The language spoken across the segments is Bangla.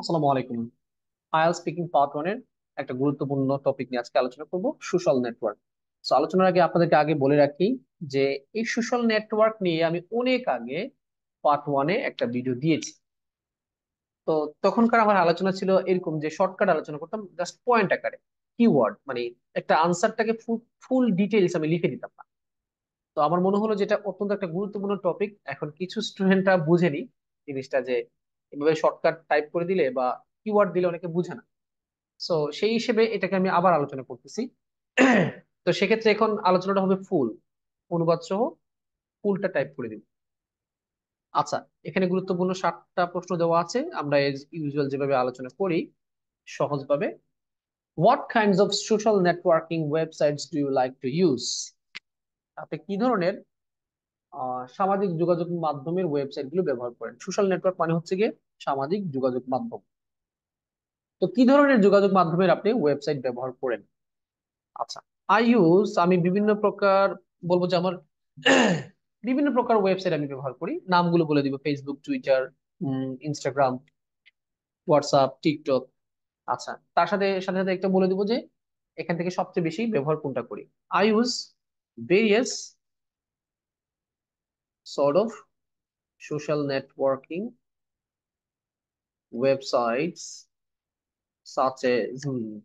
আসসালামু আলাইকুম। আইএল স্পিকিং পার্ট ওয়ানের একটা গুরুত্বপূর্ণ টপিক নিয়ে আজকে আলোচনা করব, সোশ্যাল নেটওয়ার্ক। তো আলোচনার আগে আপনাদেরকে আগে বলে রাখি যে এই সোশ্যাল নেটওয়ার্ক নিয়ে আমি অনেক আগে পার্ট ওয়ানে একটা ভিডিও দিয়েছি। তো তখনকার আমার আলোচনা ছিল এরকম যে শর্টকাট আলোচনা করতাম, জাস্ট পয়েন্ট আকারে, কিওয়ার্ড মানে একটা আনসারটাকে ফুল ডিটেইলস আমি লিখে দিতাম। না তো আমার মনে হলো যেটা অত্যন্ত একটা গুরুত্বপূর্ণ টপিক, এখন কিছু স্টুডেন্টরা বুঝেনি জিনিসটা যে এভাবে শর্টকাট টাইপ করে দিলে বা কিওয়ার্ড দিলে অনেকে বুঝে না। সো সেই হিসেবে এটাকে আমি আবার আলোচনা করতেছি। তো সেক্ষেত্রে এখন আলোচনাটা হবে ফুল। অনুবাদ সহ ফুলটা টাইপ করে দিব। আচ্ছা এখানে গুরুত্বপূর্ণ সাতটা প্রশ্ন দেওয়া আছে। আমরা ইউজুয়াল যেভাবে আলোচনা করি, সহজভাবে। What kinds of social networking websites do you like to use আপনি কি ধরনের সামাজিক যোগাযোগ মাধ্যমের ওয়েবসাইটগুলো ব্যবহার করেন। সোশ্যাল নেটওয়ার্ক মানে হচ্ছে গিয়ে সামাজিক যোগাযোগ মাধ্যম। তো কি ধরনের যোগাযোগ মাধ্যমের আপনি ওয়েবসাইট ব্যবহার করেন? আচ্ছা আই ইউজ আমি বিভিন্ন প্রকার বলব যে আমার বিভিন্ন প্রকার ওয়েবসাইট আমি ব্যবহার করি। নামগুলো বলে দিব Facebook Twitter Instagram WhatsApp TikTok আচ্ছা তার সাথে সাথে সাথে একটা বলে দিব যে এখান থেকে সবচেয়ে বেশি ব্যবহার কোনটা করি? I use various sort of social networking websites such as hmm,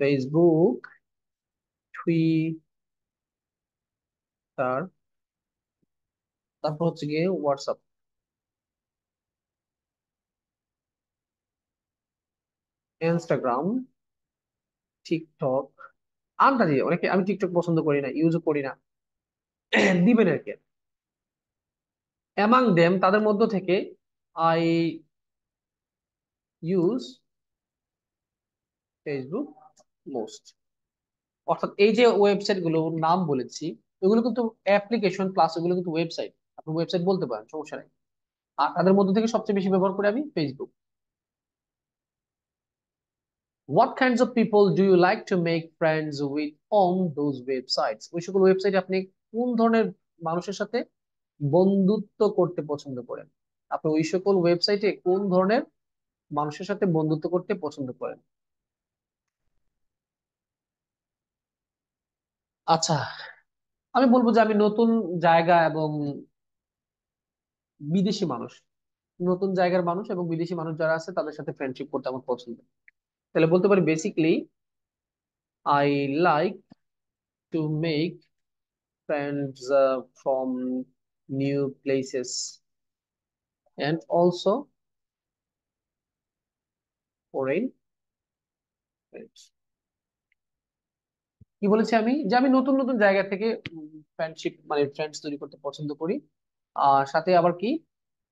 Facebook, Twitter, তারপর হচ্ছে গিয়ে হোয়াটসঅ্যাপ ইনস্টাগ্রাম টিকটক আন্দাজি অনেকে আমি টিকটক পছন্দ করি না ইউজও করি না। দিবেন আর কি। অ্যামাং দেম তাদের মধ্য থেকে আই ইউজ ফেসবুক মোস্ট অর্থাৎ এই যে ওয়েবসাইটগুলো নাম বলেছি, এগুলো কিন্তু অ্যাপ্লিকেশন প্লাস এগুলো কিন্তু ওয়েবসাইট আপনি ওয়েবসাইট বলতে পারেন, সমস্যা নেই। আর তাদের মধ্যে থেকে সবচেয়ে বেশি ব্যবহার করি আমি Facebook What kinds of people do you like to make friends with on those websites? ওই সকল ওয়েবসাইটে আপনি কোন ধরনের মানুষের সাথে বন্ধুত্ব করতে পছন্দ করেন। আপনি ওই সকল ওয়েবসাইটে কোন ধরনের মানুষের সাথে বন্ধুত্ব করতে পছন্দ করেন? আচ্ছা আমি বলব যে আমি নতুন জায়গা এবং বিদেশি মানুষ, নতুন জায়গার মানুষ এবং বিদেশি মানুষ যারা আছে তাদের সাথে ফ্রেন্ডশিপ করতে আমার পছন্দ। তাহলে বলতে পারি basically I like to make friends from new places and also, foreign কি বলেছি আমি? যে আমি নতুন নতুন জায়গা থেকে ফ্রেন্ডশিপ মানে ফ্রেন্ডস তৈরি করতে পছন্দ করি। আর সাথে আবার কি?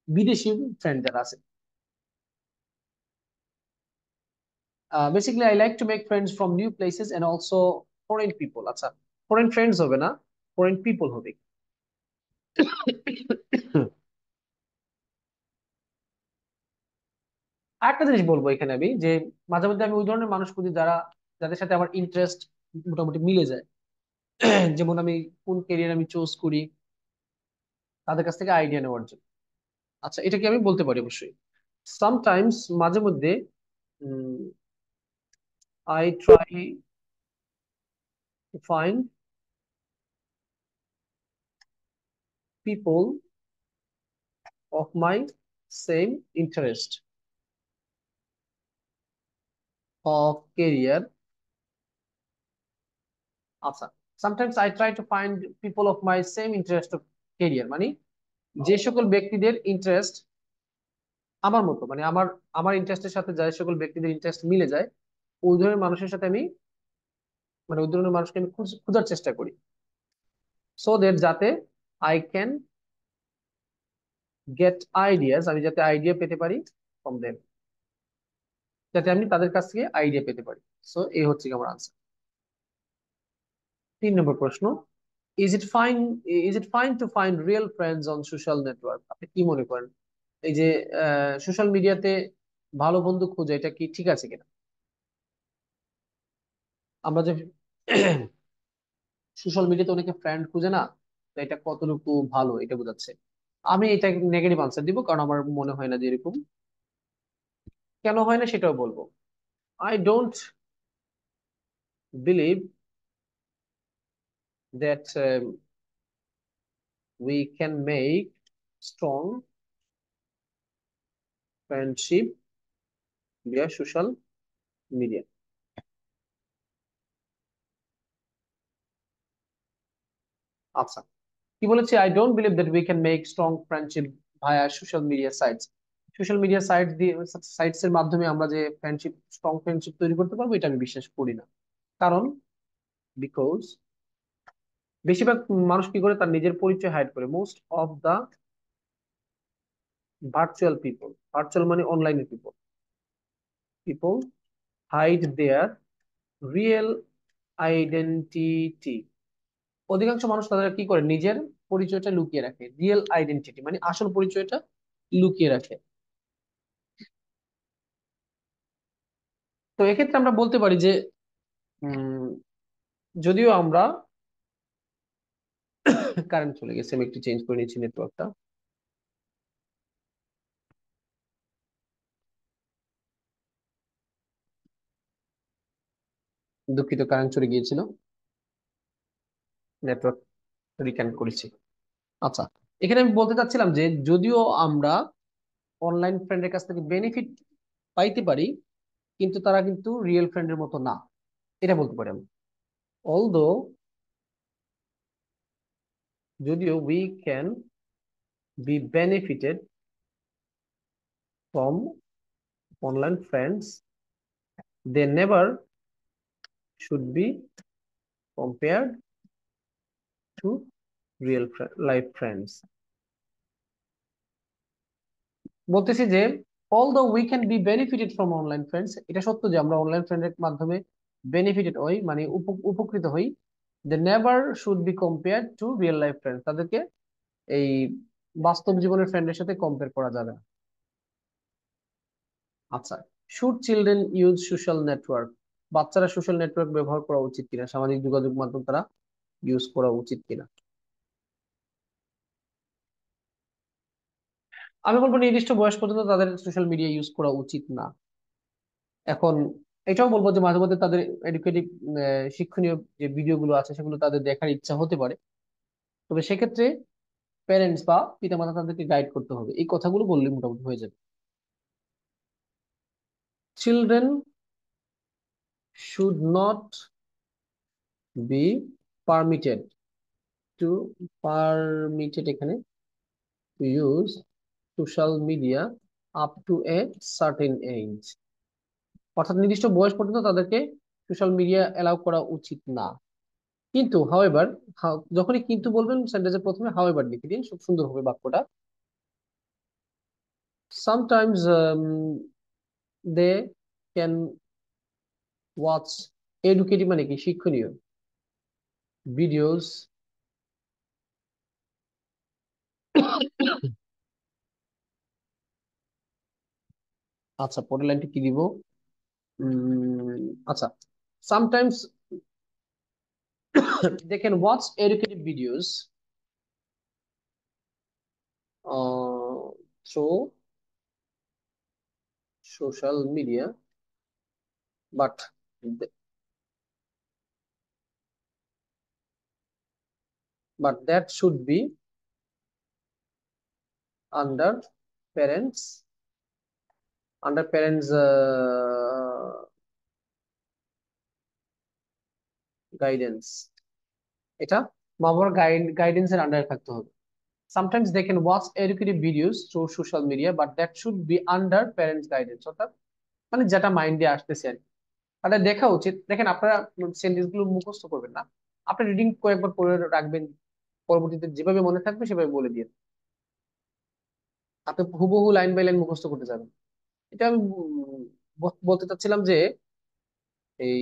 বিদেশি ফ্রেন্ড যারা আছে। Basically I like to make friends from new places and also foreign people আচ্ছা ফরেন ফ্রেন্ডস হবে না ফরেন পিপল হবে। আরেকটা জিনিস বলব এখানে আমি, যে মাঝে মধ্যে আমি ওই ধরনের মানুষ খুঁজি যারা, যাদের সাথে আমার ইন্টারেস্ট মোটামুটি মিলে যায়। যেমন আমি কোন কেরিয়ার আমি চুজ করি, তাদের কাছ থেকে আইডিয়া নেওয়ার জন্য। আচ্ছা এটা কি আমি বলতে পারি অবশ্যই। সামটাইমস মাঝে মধ্যে I try to find people of my same interest of career. আচ্ছা sometimes I try to find people of my same interest of career মানে যে সকল ব্যক্তিদের ইন্টারেস্ট আমার মতো মানে আমার আমার ইন্টারেস্টের সাথে যে সকল ব্যক্তিদের ইন্টারেস্ট মিলে যায়, ওই ধরনের মানুষের সাথে আমি মানে ওই ধরনের মানুষকে আমি খোঁজার চেষ্টা করি। সো দ্যাট যাতে আই ক্যান গেট আইডিয়াস আমি যাতে আইডিয়া পেতে পারি ফ্রম দেম যাতে আমি তাদের কাছ থেকে আইডিয়া পেতে পারি। সো এই হচ্ছে আমার আনসার তিন নম্বর প্রশ্ন is it fine is it fine to find real friends on social network আপনি কি মনে করেন? এই যে সোশ্যাল মিডিয়াতে ভালো বন্ধু খোঁজা, এটা কি ঠিক আছে কিনা? আমরা যে সোশ্যাল মিডিয়াতে অনেকে ফ্রেন্ড খুঁজে না এটা কতটুকু ভালো এটা বোঝাচ্ছে। আমি এটা নেগেটিভ আনসার দিব, কারণ আমার মনে হয় না যে এরকম। কেন হয় না সেটাও বলব। I don't believe that we can make strong friendship via social media. আচ্ছা। কি বলেছে? I don't believe that we can make strong friendship via social media sites social media site দিয়ে সাইটস এর মাধ্যমে আমরা যে ফ্রেন্ডশিপ স্ট্রং ফ্রেন্ডশিপ তৈরি করতে পারব, এটা আমি বিশ্বাস করি না। কারণ বিকজ বেশিরভাগ মানুষ কি করে? তার নিজের পরিচয় হাইড করে। Most of the virtual people virtual মানে অনলাইনের people people hide their real identity অধিকাংশ মানুষ তাদের কি করে? নিজের পরিচয়টা লুকিয়ে রাখে রিয়েল আইডেন্টিটি মানে আসল পরিচয়টা লুকিয়ে রাখে। তো এক্ষেত্রে আমরা বলতে পারি যে যদিও আমরা কারেন্ট চলে গেছে, আমি একটু চেঞ্জ করে নিয়েছি নেটওয়ার্কটা দুঃখিত কারেন্ট চলে গিয়েছিল। নেটওয়ার্ক রিকানেক্ট করেছি। আচ্ছা এখানে আমি বলতে চাচ্ছিলাম যে যদিও আমরা অনলাইন ফ্রেন্ডের কাছ থেকে বেনিফিট পাইতে পারি, কিন্তু তারা কিন্তু রিয়েল ফ্রেন্ডের মতো না। এটা বলতে পারি আমি। অলদো যদিও we can be benefited from online friends they never should be compared to real life friends. বলতেছি যে although we can be benefited from online friends এটা সত্য যে আমরা অনলাইন ফ্রেন্ডের মাধ্যমে বেনিফিটেড হই মানে উপকৃত হই they never should be compare to real life friends তাদেরকে এই বাস্তব জীবনের ফ্রেন্ডের সাথে কম্পেয়ার করা যাবে না। আচ্ছা should children use social network বাচ্চারা সোশ্যাল নেটওয়ার্ক ব্যবহার করা উচিত কিনা? সামাজিক যোগাযোগ মাধ্যম তারা ইউজ করা উচিত কিনা? আমি বলব নির্দিষ্ট বয়স পর্যন্ত তাদের সোশ্যাল মিডিয়া ইউজ করা উচিত না। এখন এটাও বলব যে মাঝে মধ্যে তাদের এডুকেটিভ শিক্ষণীয় যে ভিডিওগুলো আছে সেগুলো তাদের দেখার ইচ্ছা হতে পারে। তবে সেক্ষেত্রে প্যারেন্টস বা পিতামাতা তাদেরকে গাইড করতে হবে। এই কথাগুলো বললে মোটামুটি হয়ে যাবে। Children should not be permitted to permitted এখানে to use social media up to a certain age. অর্থাৎ নির্দিষ্ট বয়স পর্যন্ত তাদেরকে সোশ্যাল মিডিয়া অ্যালাউ করা উচিত না। কিন্তু হাওয়েভার যখনই কিন্তু বলবেন সেন্টেন্সের প্রথমে হাওয়েভার লিখে দিন খুব সুন্দর হবে বাক্যটা। Sometimes um, they can watch educative মানে কি? শিক্ষণীয়। ভিডিওস আচ্ছা পরের লাইনটি কি দিব আচ্ছা sometimes they can watch educative videos uh, through social media but but that should be under parents under parents uh, guidance এটা মা বাবার গাইডেন্স এর আন্ডারে থাকতে হবে sometimes they can watch educative videos through social media but that should be under parents guidance অর্থাৎ মানে যেটা মাইন্ডে আসতেছে আর তাদের দেখা উচিত দেখেন আপনারা সেন্টেন্সগুলো মুখস্থ করবেন না আপনি রিডিং কয়েকবার পড়ে রাখবেন পরবর্তীতে যেভাবে মনে থাকবে, সেভাবে বলে দিয়ে আপনি হুবহু লাইন বাই লাইন মুখস্থ করতে যাবেন এটা আমি বলতে চাচ্ছিলাম যে, এই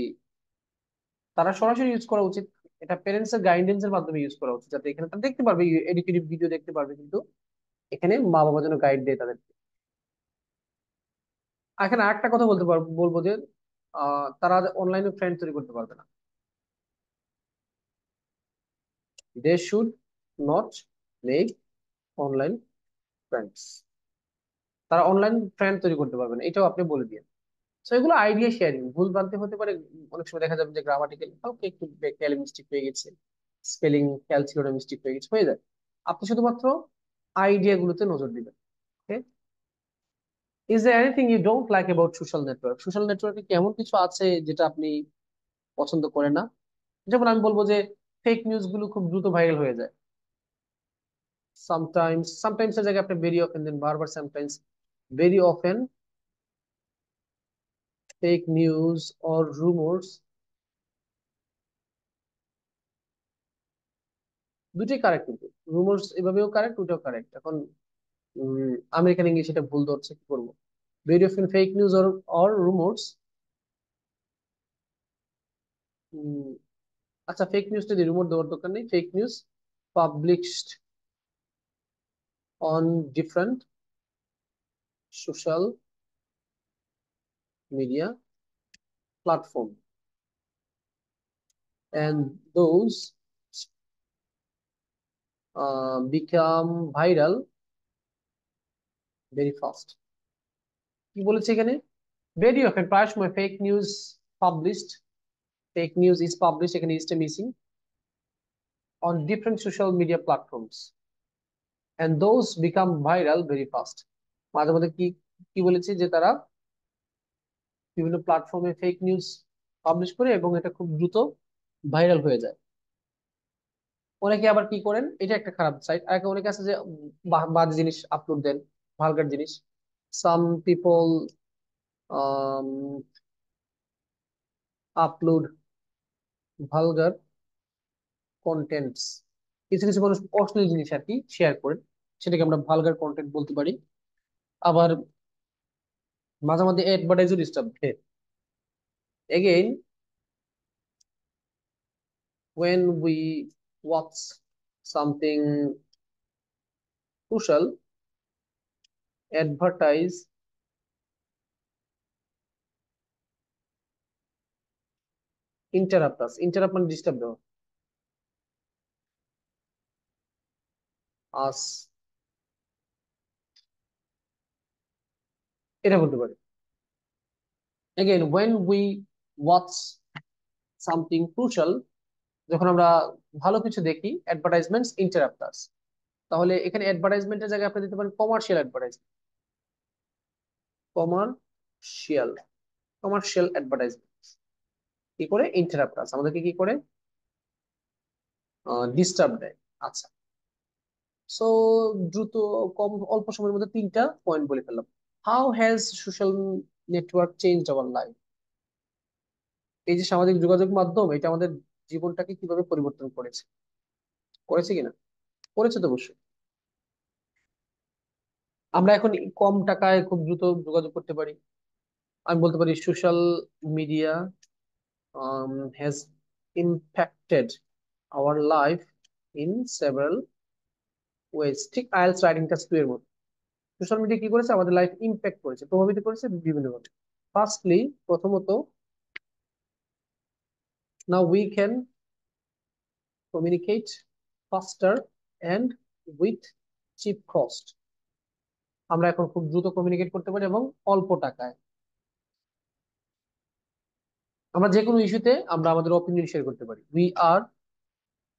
তারা সরাসরি ইউজ করা উচিত। এটা প্যারেন্টস এর গাইডেন্স এর মাধ্যমে ইউজ করা উচিত। যাতে এখানে তারা দেখতে পারবে এডুকেটিভ ভিডিও দেখতে পারবে কিন্তু এখানে মা বাবা যেন গাইড দেয় তাদেরকে। এখানে আরেকটা কথা বলতে পারব বলব যে তারা অনলাইনে ফ্রেন্ড তৈরি করতে পারবে না। They should not make online friends তারা অনলাইন ফ্রেন্ড তৈরি করতে পারবে না। এটাও আপনি বলে দিয়ে তো এগুলো আইডিয়া শেয়ারিং ভুল ভ্রান্তি হতে পারে। অনেক সময় দেখা যাবে যে গ্রামাটিক্যাল কাউকে একটু ক্যালি মিস্টেক হয়ে গেছে। স্পেলিং খেয়াল ছিল মিস্টেক হয়ে গেছে। হয়ে যায়। আপনি শুধুমাত্র আইডিয়া গুলোতে নজর দিবেন। Okay is there anything you don't like about social network social নেটওয়ার্কে কি এমন কিছু আছে যেটা আপনি পছন্দ করেন না? যেমন আমি বলব যে ফেক নিউজগুলো খুব দ্রুত ভাইরাল হয়ে যায়। সামটাইমস সামটাইমস এর জায়গায় আপনি ভেরি অফেন দেন বারবার sometimes very often fake news or rumours দুটোই কারেক্ট কিন্তু। রুমার্স এভাবেও কারেক্ট ওটাও কারেক্ট এখন আমেরিকান ইংলিশ এটা ভুল ধরছে, কি করব? Very often fake news or or rumours আচ্ছা ফেক নিউজটা দিয়ে রুমার দেওয়ার দরকার নেই। Fake news published on different social media platform and those uh, become viral very fast. কি বলেছে এখানে? ভেরি অফেন প্রায় সময় fake news published fake news is published এখানে ইজটা missing on different social media platforms and those become viral very fast মাঝে মধ্যে কি কি বলেছে যে তারা বিভিন্ন প্ল্যাটফর্মে ফেক নিউজ পাবলিশ করে এবং এটা খুব দ্রুত ভাইরাল হয়ে যায়। অনেকে আবার কি করেন? এটা একটা খারাপ সাইট আর অনেকে আছে যে বাজে জিনিস আপলোড দেন ভালগার জিনিস। Some people upload vulgar contents কিছু কিছু মানুষ অশ্লীল জিনিস আর কি শেয়ার করেন, সেটাকে আমরা ভালগার কন্টেন্ট বলতে পারি। আবার মাঝে মাঝে অ্যাডভার্টাইজও ডিস্টার্ব দেয় again when we watch something crucial, advertise interrupt us, interrupt মানে ডিস্টার্ব দেওয়া। Us. এটা বলতে পারি। Again, when we watch something crucial, যখন আমরা ভালো কিছু দেখি অ্যাডভার্টাইজমেন্টস ইন্টারাপ্টার্স তাহলে এখানে অ্যাডভার্টাইজমেন্টের জায়গায় আপনি দিতে পারেন commercial advertisement commercial commercial advertisement কি করে? ইন্টারাপ্টার্স আমাদেরকে কি করে? ডিস্টার্ব দেয়। আচ্ছা। সো দ্রুত, কম, অল্প সময়ের মধ্যে তিনটা পয়েন্ট বলে ফেললাম। How has social network change our life এই যে সামাজিক যোগাযোগ মাধ্যম, এটা আমাদের জীবনটাকে কীভাবে পরিবর্তন করেছে? করেছে কিনা? করেছে তো অবশ্যই। আমরা এখন কম টাকায় খুব দ্রুত যোগাযোগ করতে পারি। আমি বলতে পারি social media has impacted our life in several ways ঠিক আইএলস রাইটিং টেস্ট টু এর মতো সোশ্যাল মিডিয়া কি করেছে? আমাদের লাইফ ইম্প্যাক্ট করেছে, প্রভাবিত করেছে বিভিন্নভাবে ফার্স্টলি প্রথমত, Now we can communicate faster and with cheap cost. আমরা এখন খুব দ্রুত কমিউনিকেট করতে পারি এবং অল্প টাকায়। আমরা যে কোনো ইস্যুতে আমরা আমাদের অপিনিয়ন শেয়ার করতে পারি। We are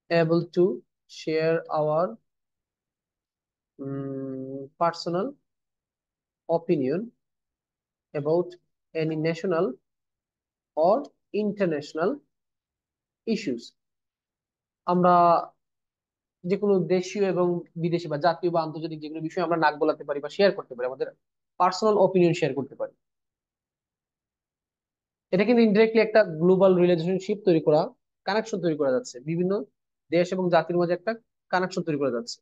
able to share our personal opinion about any national or international issues আমরা যে কোনো দেশীয় এবং বিদেশি বা জাতীয় বা আন্তর্জাতিক যে কোনো বিষয় আমরা নাক বলাতে পারি বা শেয়ার করতে পারি, আমাদের পার্সোনাল অপিনিয়ন শেয়ার করতে পারি। এটা কিন্তু ইনডিরেক্টলি একটা গ্লোবাল রিলেশনশিপ তৈরি করা কানেকশন তৈরি করা যাচ্ছে। বিভিন্ন দেশ এবং জাতির মাঝে একটা কানেকশন তৈরি করা যাচ্ছে।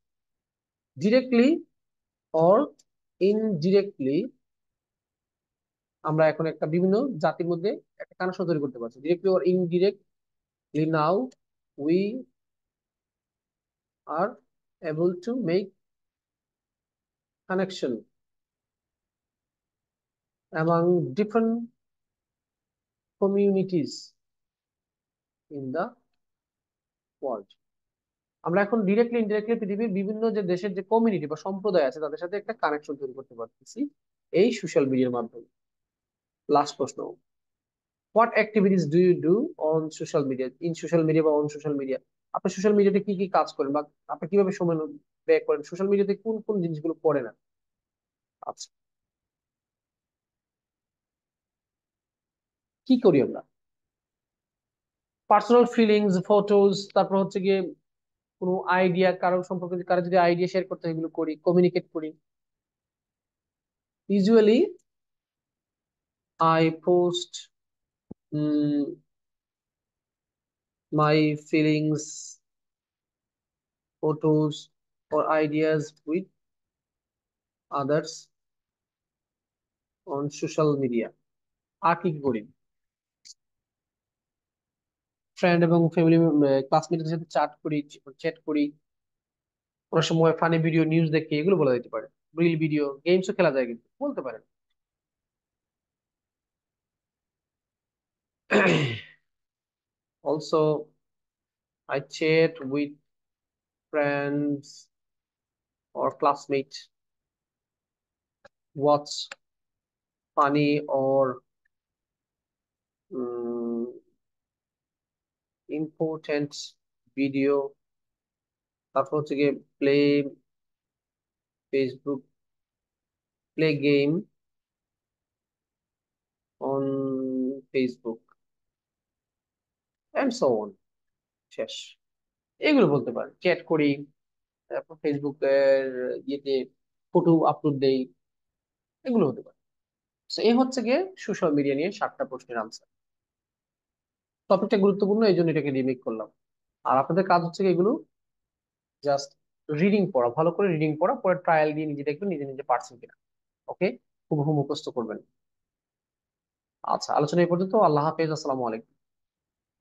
ডিরেক্টলি অর ইনডিরেক্টলি আমরা এখন একটা বিভিন্ন জাতির মধ্যে একটা কানেকশন তৈরি করতে পারছি। Directly or indirectly now we are able to make connection among different communities in the world. আমরা এখন ডিরেক্টলি ইনডিরেক্টলি পৃথিবীর বিভিন্ন যে দেশের যে কমিউনিটি বা সম্প্রদায় আছে, তাদের সাথে একটা কানেকশন তৈরি করতে পারতেছি এই সোশ্যাল মিডিয়ার মাধ্যমে। লাস্ট প্রশ্ন what activities do you do on social media in social media বা অন সোশ্যাল মিডিয়া আপনি সোশ্যাল মিডিয়াতে কি কি কাজ করেন বা আপনি কীভাবে সময় ব্যয় করেন? সোশ্যাল মিডিয়াতে কোন কোন জিনিসগুলো করেন আচ্ছা কি করি আমরা? পার্সোনাল ফিলিংস ফটোজ তারপর হচ্ছে গিয়ে কোনো আইডিয়া কারও সম্পর্কে কারও যদি আইডিয়া শেয়ার করতে হয়, এগুলো করি কমিউনিকেট করি। Usually I post my feelings photos or ideas with others on social media আর কি করি? ফ্রেন্ড এবং ফ্যামিলি ক্লাসমেটদের সাথে চ্যাট করি চ্যাট করি। অনেক সময় ফানি ভিডিও নিউজ দেখি এগুলো বলা যেতে পারে। রিল ভিডিও গেমসও খেলা যায় কিন্তু বলতে পারেন। I chat with friends or classmates watch funny or um, important video তারপর হচ্ছে গিয়ে play Facebook play game on Facebook and so on শেষ। এগুলো বলতে পারেন। চ্যাট করি, তারপর ফেসবুকের ইয়েতে ফটো আপলোড দেই, এগুলো হতে পারে। এই হচ্ছে গিয়ে সোশ্যাল মিডিয়া নিয়ে সাতটা প্রশ্নের আনসার টপিকটা গুরুত্বপূর্ণ এই জন্য এটাকে রিমেক করলাম। আর আপনাদের কাজ হচ্ছে এগুলো? জাস্ট রিডিং পড়া, ভালো করে রিডিং পড়া, পরে ট্রায়াল দিয়ে নিজে দেখবেন, নিজে নিজে পারছেন কিনা। ওকে হুবহু মুখস্থ করবেন। আচ্ছা আলোচনা এই পর্যন্ত। আল্লাহ হাফেজ, আসসালামু আলাইকুম।